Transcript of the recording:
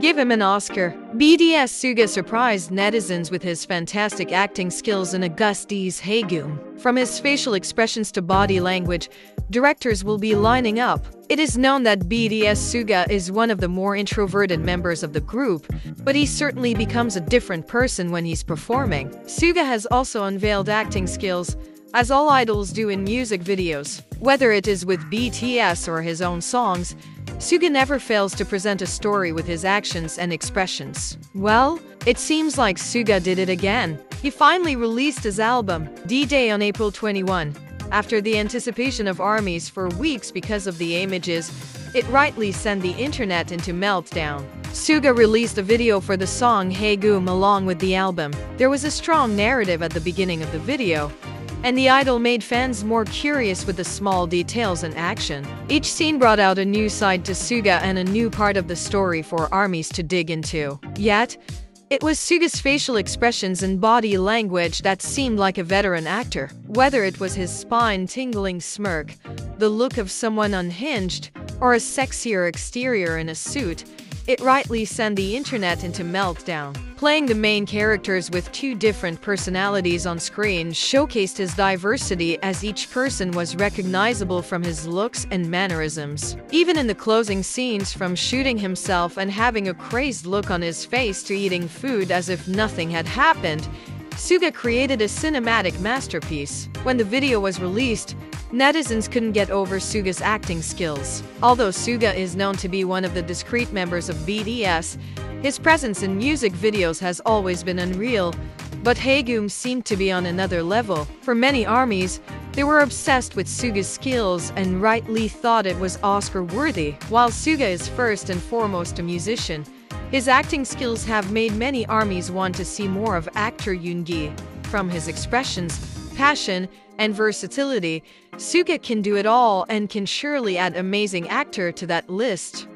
Give him an Oscar. BTS Suga surprised netizens with his fantastic acting skills in Augusti's Haegeum. From his facial expressions to body language, directors will be lining up. It is known that BTS Suga is one of the more introverted members of the group, but he certainly becomes a different person when he's performing. Suga has also unveiled acting skills, as all idols do in music videos. Whether it is with BTS or his own songs, Suga never fails to present a story with his actions and expressions. Well, it seems like Suga did it again. He finally released his album, D-Day on April 21. After the anticipation of armies for weeks because of the images, it rightly sent the internet into meltdown. Suga released a video for the song Haegeum along with the album. There was a strong narrative at the beginning of the video, and the idol made fans more curious with the small details and action. Each scene brought out a new side to Suga and a new part of the story for armies to dig into. Yet, it was Suga's facial expressions and body language that seemed like a veteran actor. Whether it was his spine-tingling smirk, the look of someone unhinged, or a sexier exterior in a suit, it rightly sent the internet into meltdown. Playing the main characters with two different personalities on screen showcased his diversity as each person was recognizable from his looks and mannerisms. Even in the closing scenes from shooting himself and having a crazed look on his face to eating food as if nothing had happened, Suga created a cinematic masterpiece. When the video was released, Netizens couldn't get over Suga's acting skills. Although Suga is known to be one of the discreet members of BTS, his presence in music videos has always been unreal, but Haegeum seemed to be on another level. For many armies, they were obsessed with Suga's skills and rightly thought it was Oscar-worthy. While Suga is first and foremost a musician, his acting skills have made many armies want to see more of actor Yoongi. From his expressions, passion, and versatility, Suga can do it all and can surely add amazing actor to that list.